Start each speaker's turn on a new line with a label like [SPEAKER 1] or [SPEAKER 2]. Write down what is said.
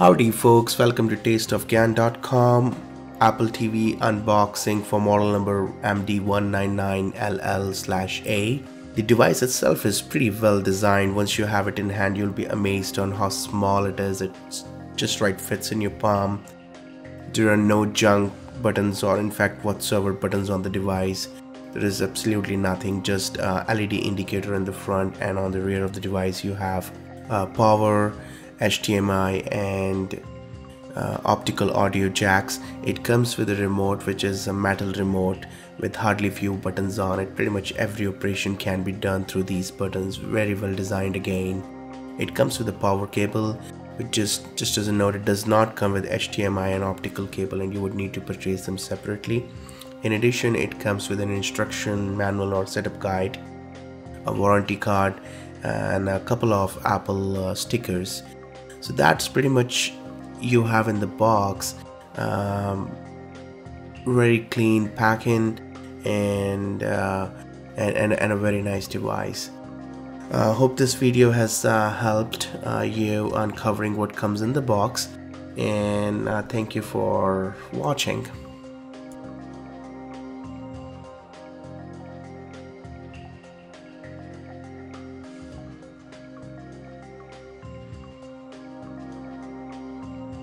[SPEAKER 1] Howdy folks, welcome to tasteofgyan.com Apple TV unboxing for model number MD199LL/A. The device itself is pretty well designed. Once you have it in hand, you'll be amazed on how small it is. It just right fits in your palm. There are no junk buttons or in fact whatsoever buttons on the device. There is absolutely nothing, just a LED indicator in the front and on the rear of the device you have uh, power, HDMI and uh, optical audio jacks. It comes with a remote which is a metal remote with hardly few buttons on it. Pretty much every operation can be done through these buttons. Very well designed again. It comes with a power cable which just just as a note it does not come with HDMI and optical cable and you would need to purchase them separately. In addition it comes with an instruction manual or setup guide a warranty card and a couple of Apple uh, stickers so that's pretty much you have in the box um, very clean packing and, uh, and, and, and a very nice device. Uh, hope this video has uh, helped uh, you uncovering what comes in the box. And uh, thank you for watching